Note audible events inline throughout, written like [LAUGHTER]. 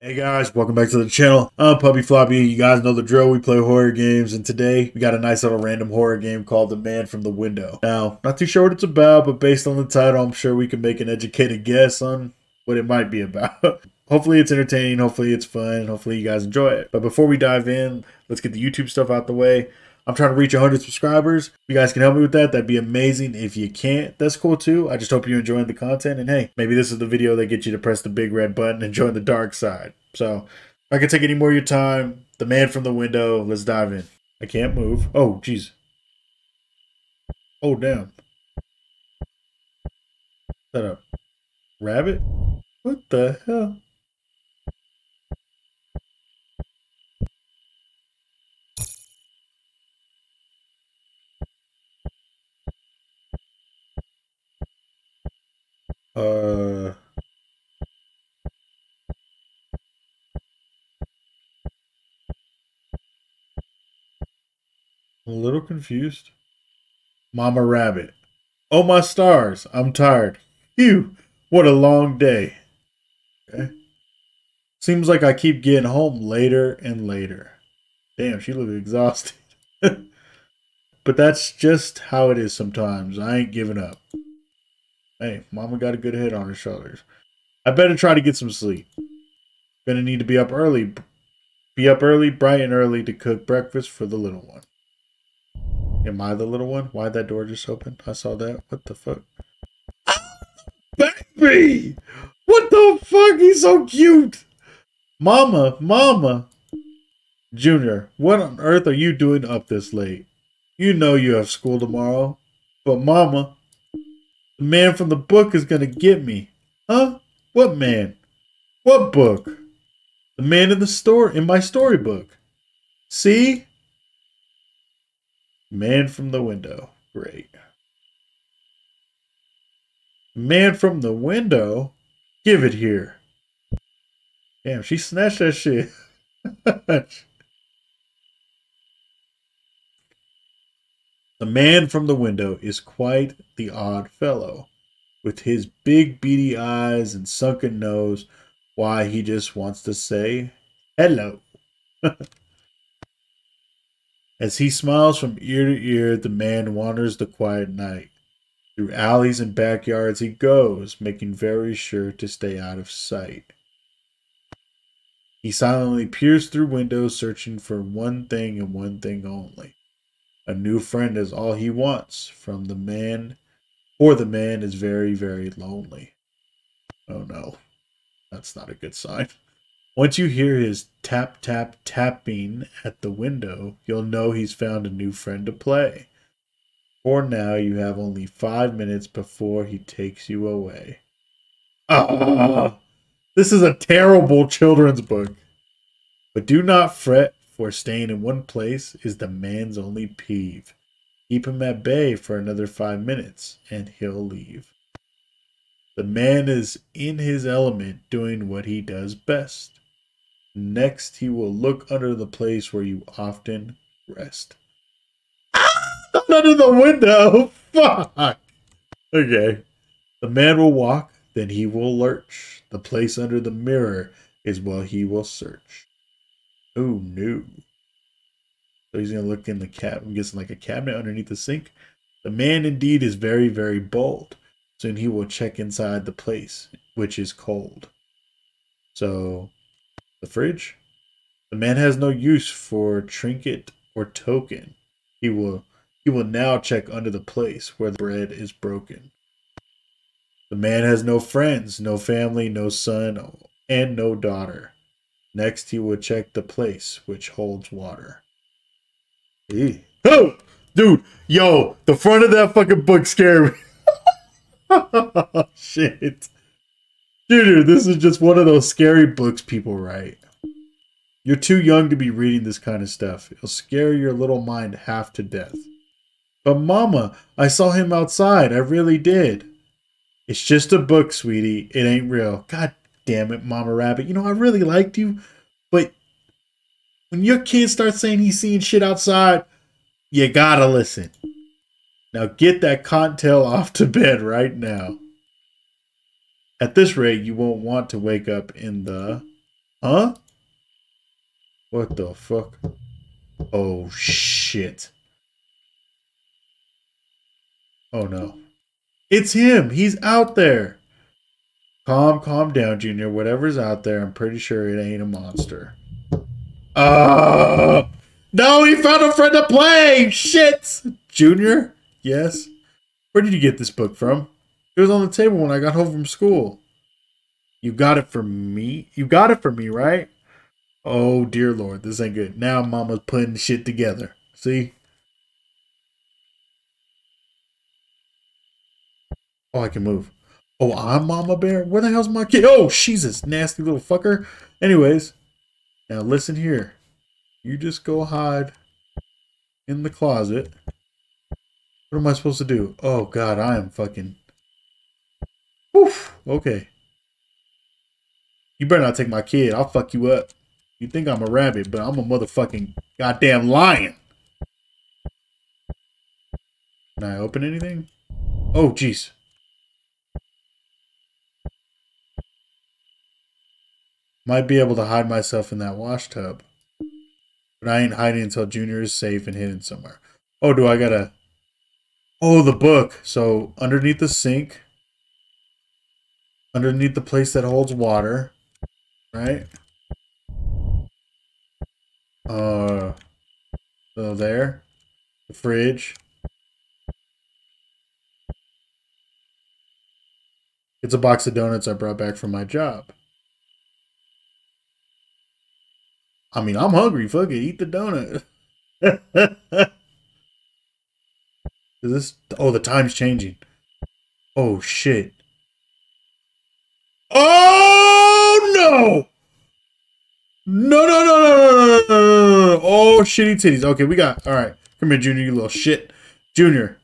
Hey guys, welcome back to the channel. I'm Puppy Floppy. You guys know the drill. We play horror games, and today we got a nice little random horror game called The Man from the Window. Now, not too sure what it's about, but based on the title, I'm sure we can make an educated guess on what it might be about. [LAUGHS] hopefully it's entertaining, hopefully it's fun, hopefully you guys enjoy it. But before we dive in, let's get the YouTube stuff out the way. I'm trying to reach 100 subscribers. If you guys can help me with that, that'd be amazing. If you can't, that's cool too. I just hope you're enjoying the content. And hey, maybe this is the video that gets you to press the big red button and join the dark side. So, I can take any more of your time, the man from the window, let's dive in. I can't move. Oh, jeez. Oh, damn. Is that a rabbit? What the hell? Uh. A little confused. Mama Rabbit. Oh my stars, I'm tired. Phew, what a long day. Okay. Seems like I keep getting home later and later. Damn, she looks exhausted. [LAUGHS] but that's just how it is sometimes. I ain't giving up. Hey, mama got a good head on her shoulders. I better try to get some sleep. Gonna need to be up early. Be up early, bright and early to cook breakfast for the little one. Am I the little one? Why'd that door just open? I saw that. What the fuck? Ah, baby! What the fuck? He's so cute! Mama, mama! Junior, what on earth are you doing up this late? You know you have school tomorrow. But mama, the man from the book is gonna get me. Huh? What man? What book? The man in the store in my storybook. See? Man from the window. Great. Man from the window? Give it here. Damn, she snatched that shit. [LAUGHS] The man from the window is quite the odd fellow. With his big beady eyes and sunken nose, why he just wants to say hello. [LAUGHS] As he smiles from ear to ear, the man wanders the quiet night. Through alleys and backyards he goes, making very sure to stay out of sight. He silently peers through windows, searching for one thing and one thing only a new friend is all he wants from the man, for the man is very, very lonely. Oh no, that's not a good sign. Once you hear his tap, tap, tapping at the window, you'll know he's found a new friend to play. For now, you have only five minutes before he takes you away. Ah, this is a terrible children's book. But do not fret, for staying in one place is the man's only peeve. Keep him at bay for another five minutes, and he'll leave. The man is in his element doing what he does best. Next, he will look under the place where you often rest. [LAUGHS] under the window! [LAUGHS] Fuck! Okay. The man will walk, then he will lurch. The place under the mirror is where he will search. Oh no. So he's gonna look in the cat I'm guessing like a cabinet underneath the sink. The man indeed is very, very bold. Soon he will check inside the place, which is cold. So the fridge? The man has no use for trinket or token. He will he will now check under the place where the bread is broken. The man has no friends, no family, no son, and no daughter. Next, he would check the place which holds water. Eee. Oh, dude, yo, the front of that fucking book scared me. [LAUGHS] Shit. Dude, this is just one of those scary books people write. You're too young to be reading this kind of stuff. It'll scare your little mind half to death. But mama, I saw him outside. I really did. It's just a book, sweetie. It ain't real. God damn it, Mama Rabbit. You know, I really liked you, but when your kid starts saying he's seeing shit outside, you gotta listen. Now get that cottontail [LAUGHS] off to bed right now. At this rate, you won't want to wake up in the Huh? What the fuck? Oh shit. Oh no. It's him. He's out there. Calm, calm down, Junior. Whatever's out there, I'm pretty sure it ain't a monster. Oh! No, he found a friend to play! Shit! Junior? Yes? Where did you get this book from? It was on the table when I got home from school. You got it for me? You got it for me, right? Oh, dear Lord, this ain't good. Now Mama's putting shit together. See? Oh, I can move. Oh, I'm Mama Bear? Where the hell's my kid? Oh, Jesus, nasty little fucker. Anyways, now listen here. You just go hide in the closet. What am I supposed to do? Oh, God, I am fucking... Oof, okay. You better not take my kid. I'll fuck you up. You think I'm a rabbit, but I'm a motherfucking goddamn lion. Can I open anything? Oh, jeez. Might be able to hide myself in that wash tub. But I ain't hiding until Junior is safe and hidden somewhere. Oh, do I gotta... Oh, the book. So, underneath the sink. Underneath the place that holds water. Right? Uh... So there. The fridge. It's a box of donuts I brought back from my job. I mean, I'm hungry. Fuck it, eat the donut. [LAUGHS] Is this? Oh, the time's changing. Oh shit. Oh no! No, no, no, no, no, no, no, Oh, shitty titties. Okay, we got. All right, come here, Junior. You little shit, Junior.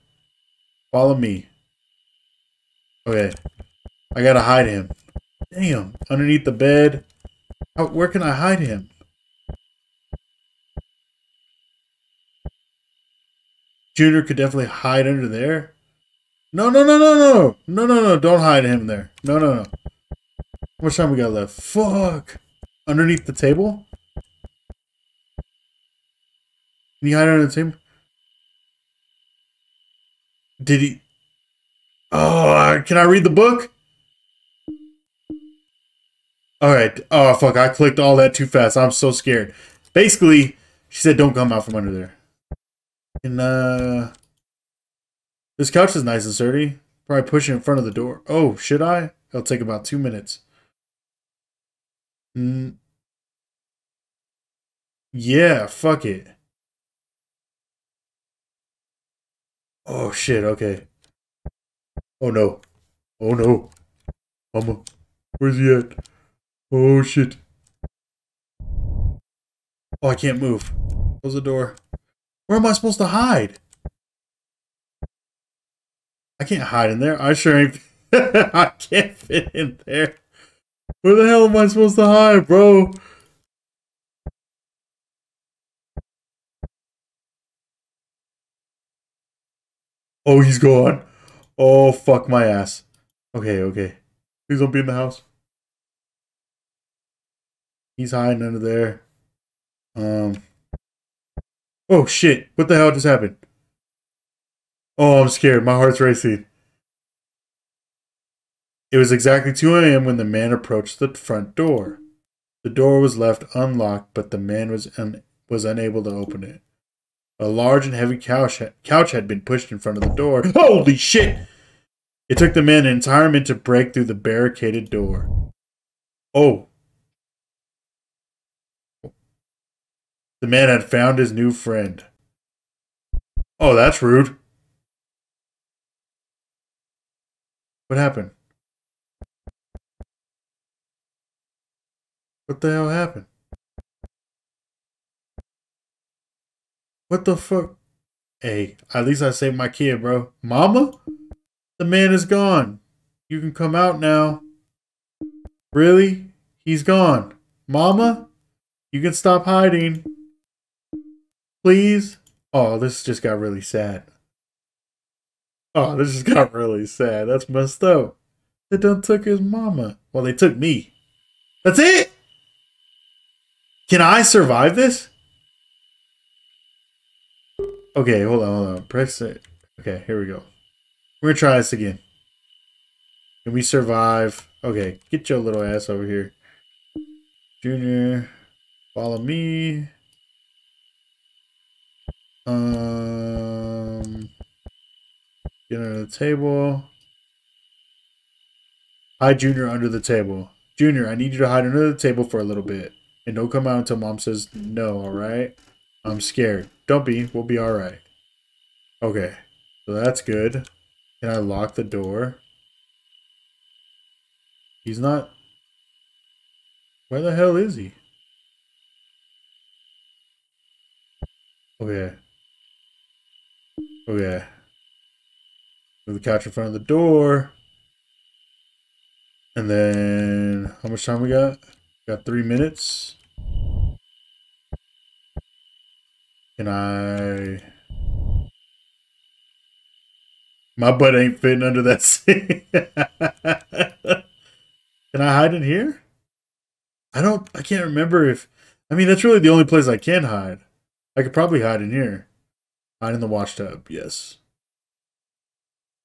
Follow me. Okay, I gotta hide him. Damn, underneath the bed. How, where can I hide him? Junior could definitely hide under there. No, no, no, no, no. No, no, no. Don't hide him there. No, no, no. How much time we got left? Fuck. Underneath the table? Can you hide under the table? Did he... Oh, can I read the book? Alright. Oh, fuck. I clicked all that too fast. I'm so scared. Basically, she said don't come out from under there. And uh this couch is nice and sturdy. Probably push it in front of the door. Oh, should I? It'll take about two minutes. Mm. Yeah, fuck it. Oh shit, okay. Oh no. Oh no. Mama. Where's he at? Oh shit. Oh, I can't move. Close the door. Where am I supposed to hide? I can't hide in there. I sure ain't. [LAUGHS] I can't fit in there. Where the hell am I supposed to hide, bro? Oh, he's gone. Oh, fuck my ass. Okay, okay. Please don't be in the house. He's hiding under there. Um. Oh shit! What the hell just happened? Oh, I'm scared. My heart's racing. It was exactly 2 a.m. when the man approached the front door. The door was left unlocked, but the man was un- was unable to open it. A large and heavy couch, ha- couch had been pushed in front of the door. Holy shit! It took the man an entire minute to break through the barricaded door. Oh, The man had found his new friend. Oh, that's rude. What happened? What the hell happened? What the fuck? Hey, at least I saved my kid, bro. Mama? The man is gone. You can come out now. Really? He's gone. Mama? You can stop hiding. Please? Oh, this just got really sad. Oh, this just got really sad. That's messed up. They done took his mama. Well, they took me. That's it? Can I survive this? Okay, hold on, hold on. Press it. Okay, here we go. We're gonna try this again. Can we survive? Okay, get your little ass over here. Junior, follow me. Um, get under the table. Hide Junior under the table. Junior, I need you to hide under the table for a little bit. And don't come out until mom says no, alright? I'm scared. Don't be. We'll be alright. Okay. So that's good. Can I lock the door? He's not... Where the hell is he? Okay. Oh, okay. Move the couch in front of the door. And then, how much time we got? Got three minutes. Can I... My butt ain't fitting under that [LAUGHS] seat. Can I hide in here? I don't, I can't remember if, I mean, that's really the only place I can hide. I could probably hide in here. In the wash tub, yes.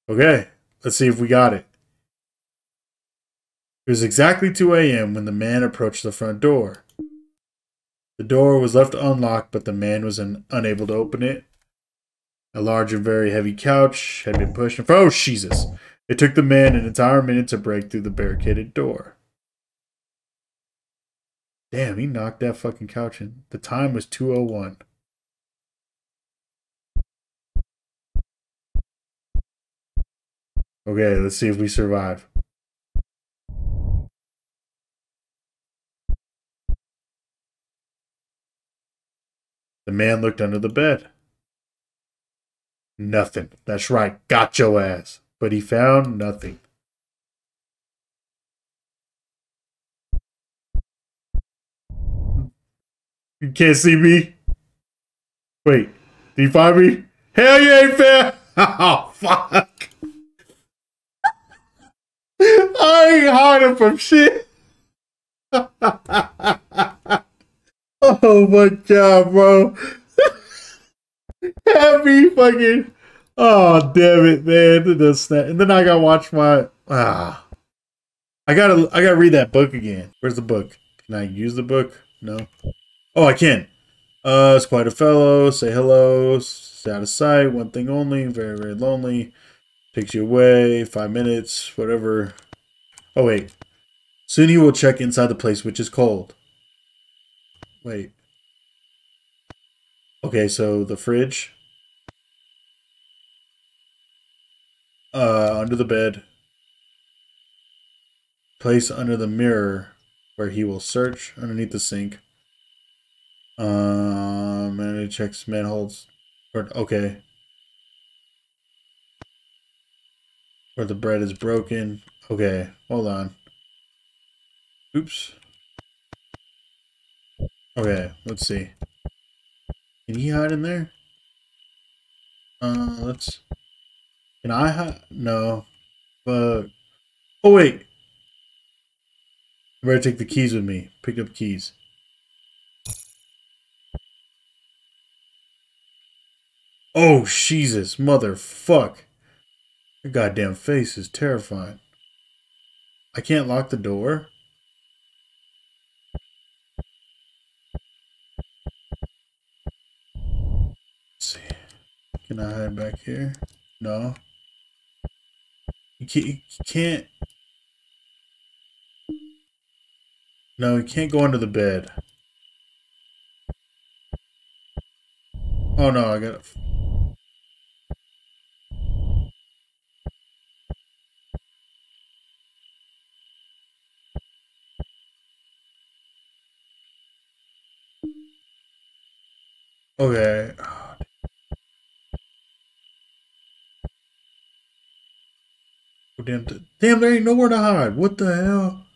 Okay, let's see if we got it. It was exactly 2 a.m. when the man approached the front door. The door was left unlocked, but the man was un unable to open it. A large and very heavy couch had been pushed in front. Oh, Jesus! It took the man an entire minute to break through the barricaded door. Damn, he knocked that fucking couch in. The time was 201. Okay, let's see if we survive. The man looked under the bed. Nothing. That's right. Got your ass. But he found nothing. You can't see me? Wait. Did you find me? Hell you ain't fair! Oh, fuck! I ain't hiding from shit! [LAUGHS] Oh my god, bro. [LAUGHS] Happy fucking. Oh damn it, man! Snap. And then I gotta watch my. Ah. I gotta. I gotta read that book again. Where's the book? Can I use the book? No. Oh, I can. Uh, it's quite a fellow. Say hello. It's out of sight. One thing only. Very, very lonely. Takes you away. Five minutes. Whatever. Oh wait. Soon he will check inside the place, which is cold. Wait. Okay, so the fridge. Uh, under the bed. Place under the mirror where he will search underneath the sink. Um, and it checks manholes. Okay. Where the bread is broken. Okay, hold on. Oops. Okay, let's see. Can he hide in there? Uh, let's... Can I hide? No. But... Oh, wait! I better take the keys with me. Pick up keys. Oh, Jesus, motherfuck. Your goddamn face is terrifying. I can't lock the door? See, Can I hide back here? No. You can't, you can't. No, you can't go under the bed. Oh no, I got it. Okay. Oh, damn, damn, there ain't nowhere to hide. What the hell?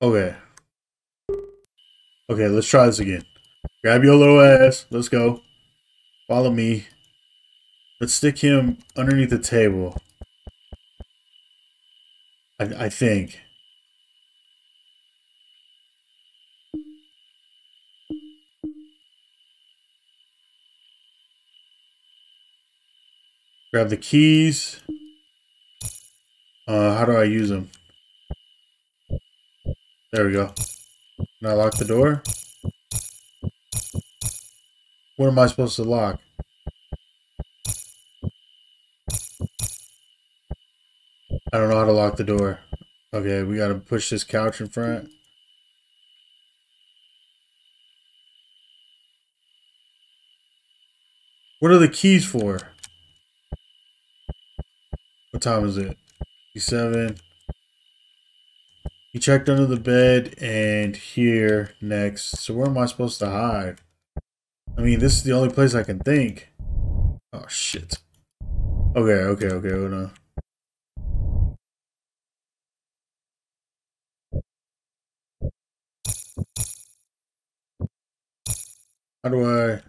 Okay. Okay, let's try this again. Grab your little ass. Let's go. Follow me. Let's stick him underneath the table. I, I think. Grab the keys. Uh, how do I use them? There we go. Can I lock the door? What am I supposed to lock? I don't know how to lock the door. Okay, we gotta push this couch in front. What are the keys for? What time is it? Seven. He checked under the bed and here next. So where am I supposed to hide? I mean, this is the only place I can think. Oh, shit. Okay, okay, okay, hold on. How do I... I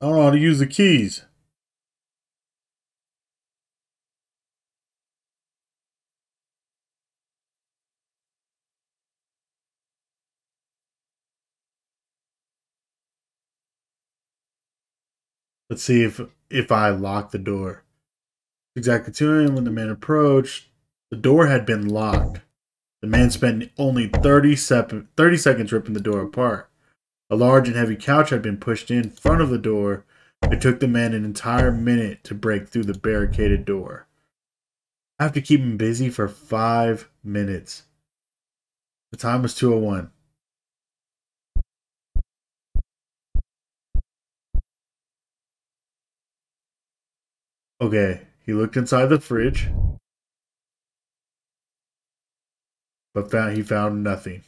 don't know how to use the keys. Let's see if if I lock the door. Exactly to him when the man approached. The door had been locked. The man spent only 30, sep- 30 seconds ripping the door apart. A large and heavy couch had been pushed in front of the door. It took the man an entire minute to break through the barricaded door. I have to keep him busy for five minutes. The time was 201. Okay, he looked inside the fridge, but found he found nothing.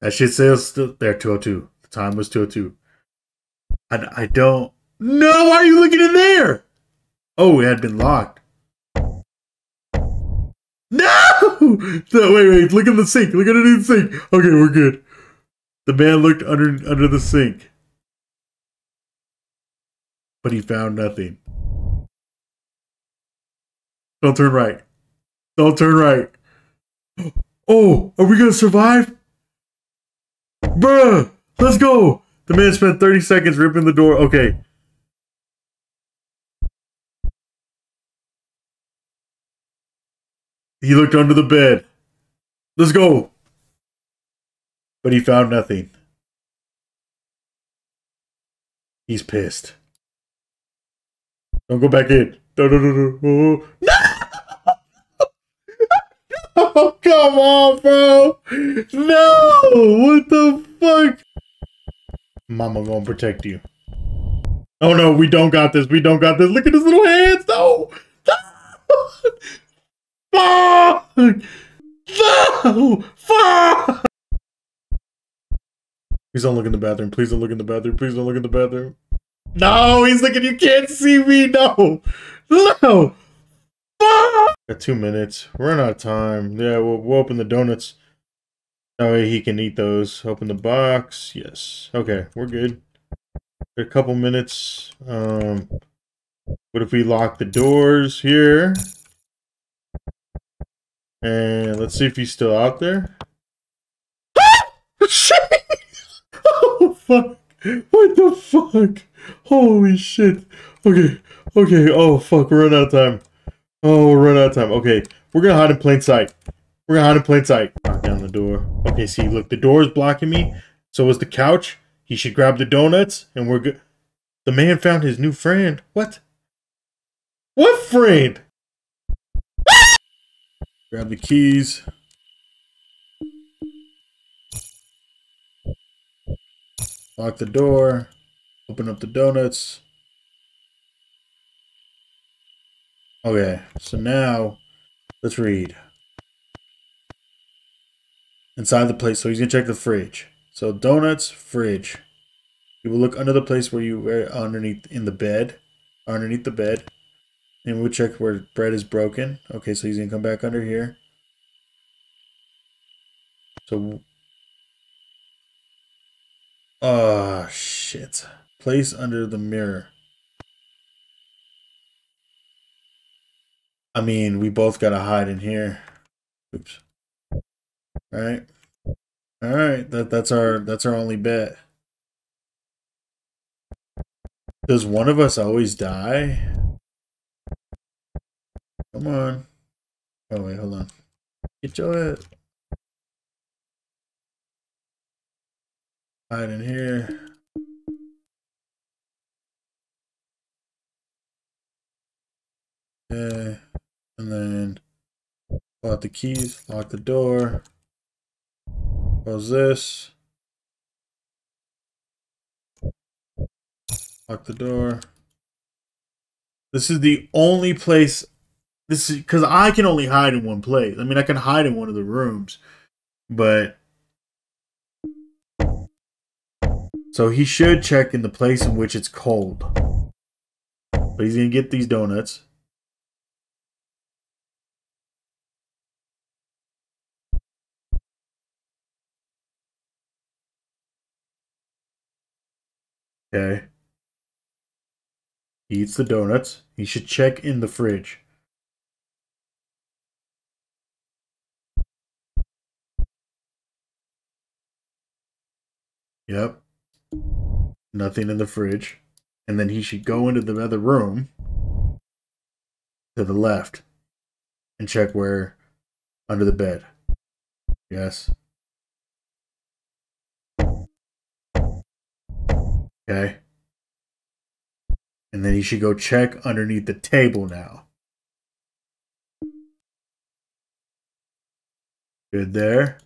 That shit says still there 202. The time was 202. And I don't No, why are you looking in there? Oh, it had been locked. No! [LAUGHS] no! Wait, wait, look at the sink. Look underneath the sink. Okay, we're good. The man looked under under the sink but he found nothing. Don't turn right. Don't turn right. Oh, are we gonna survive? Bruh, let's go. The man spent 30 seconds ripping the door. Okay. He looked under the bed. Let's go. But he found nothing. He's pissed. Don't go back in. No! Oh, [LAUGHS] come on, bro. No! What the fuck? Mama gonna protect you. Oh no, we don't got this. We don't got this. Look at his little hands. No! [LAUGHS] Fuck! No! Fuck! Please don't look in the bathroom. Please don't look in the bathroom. Please don't look in the bathroom. No, he's looking. You can't see me. No, no. Two minutes. We're running out of time. Yeah, we'll, we'll open the donuts. That way he can eat those. Open the box. Yes. Okay, we're good. A couple minutes. Um, what if we lock the doors here? And let's see if he's still out there. [LAUGHS] oh, fuck. What the fuck? Holy shit. Okay. Okay. Oh, fuck. We're running out of time. Oh, we're running out of time. Okay. We're to hide in plain sight. We're to hide in plain sight. Knock down the door. Okay, see, look. The door is blocking me. So is the couch. He should grab the donuts, and we're good. The man found his new friend. What? What friend? grab the keys. Lock the door. Open up the donuts. Okay, so now let's read. Inside the place, so he's gonna check the fridge. So donuts, fridge. You will look under the place where you were underneath in the bed, underneath the bed, and we'll check where bread is broken. Okay, so he's gonna come back under here. So, ah, uh, shit. Place under the mirror. I mean, we both gotta hide in here. Oops. All right. All right. That that's our that's our only bet. Does one of us always die? Come on. Oh wait, hold on. Get your head. Hide in here. Okay. And then pull out the keys, lock the door. Close this. Lock the door. This is the only place this is because I can only hide in one place. I mean, I can hide in one of the rooms, but so he should check in the place in which it's cold. But he's gonna get these donuts. Okay. He eats the donuts. He should check in the fridge. Yep. Nothing in the fridge. And then he should go into the other room to the left and check where under the bed. Yes. Okay. And then he should go check underneath the table now. Good there.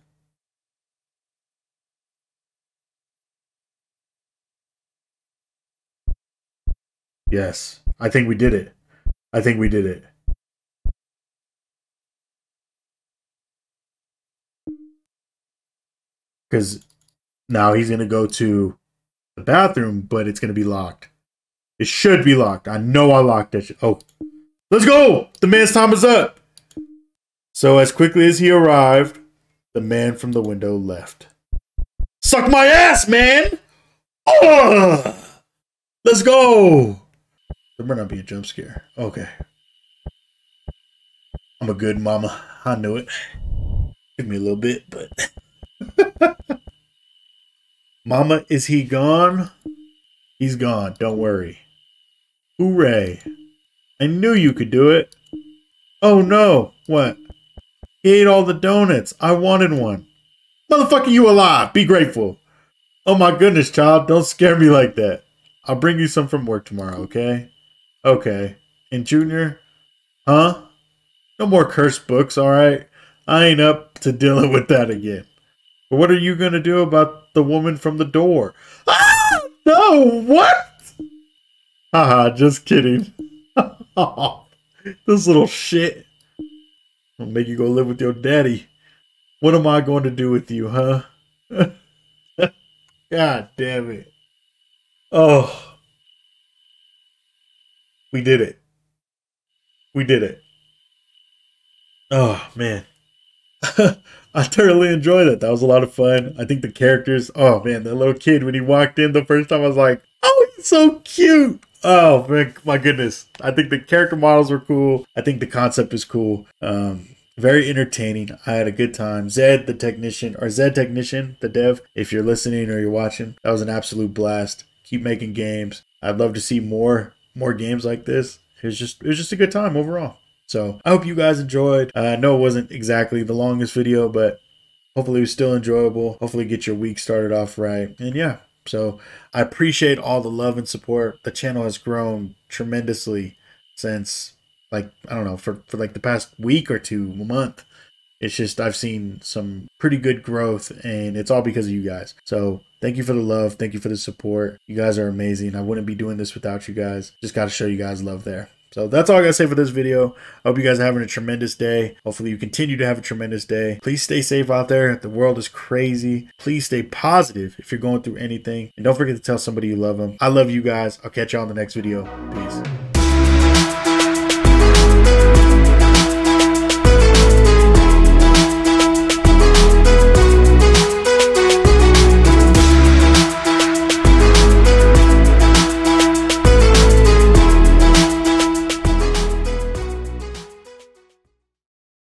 Yes. I think we did it. I think we did it. Because now he's going to go to the bathroom, but it's going to be locked. It should be locked. I know I locked it. Oh, let's go. The man's time is up. So as quickly as he arrived, the man from the window left. Suck my ass, man. Oh, let's go. There might not be a jump scare. Okay. I'm a good mama. I knew it. Give me a little bit, but. [LAUGHS] mama, is he gone? He's gone. Don't worry. Hooray. I knew you could do it. Oh no. What? He ate all the donuts. I wanted one. Motherfucker, you alive. Be grateful. Oh my goodness, child. Don't scare me like that. I'll bring you some from work tomorrow, okay? Okay. And Junior? Huh? No more curse books, alright? I ain't up to dealing [LAUGHS] with that again. But what are you gonna do about the woman from the door? Ah! No! What? Haha, just kidding. [LAUGHS] this little shit. I'll make you go live with your daddy. What am I going to do with you, huh? [LAUGHS] God damn it. Oh. We did it. We did it. Oh, man. [LAUGHS] I thoroughly enjoyed it. That was a lot of fun. I think the characters, oh man, that little kid when he walked in the first time, I was like, oh, he's so cute. Oh man, my goodness. I think the character models were cool. I think the concept is cool. Um, very entertaining. I had a good time. Zed, the technician, or Zed Technician, the dev, if you're listening or you're watching, that was an absolute blast. Keep making games. I'd love to see more more games like this. It was just it was just a good time overall. So I hope you guys enjoyed. Uh, I know it wasn't exactly the longest video, but hopefully it was still enjoyable. Hopefully get your week started off right. And yeah, so I appreciate all the love and support. The channel has grown tremendously since like I don't know for for like the past week or two month. It's just I've seen some pretty good growth, and it's all because of you guys. So thank you for the love. Thank you for the support. You guys are amazing. I wouldn't be doing this without you guys. Just got to show you guys love there. So that's all I got to say for this video. I hope you guys are having a tremendous day. Hopefully you continue to have a tremendous day. Please stay safe out there. The world is crazy. Please stay positive if you're going through anything. And don't forget to tell somebody you love them. I love you guys. I'll catch you on the next video. Peace.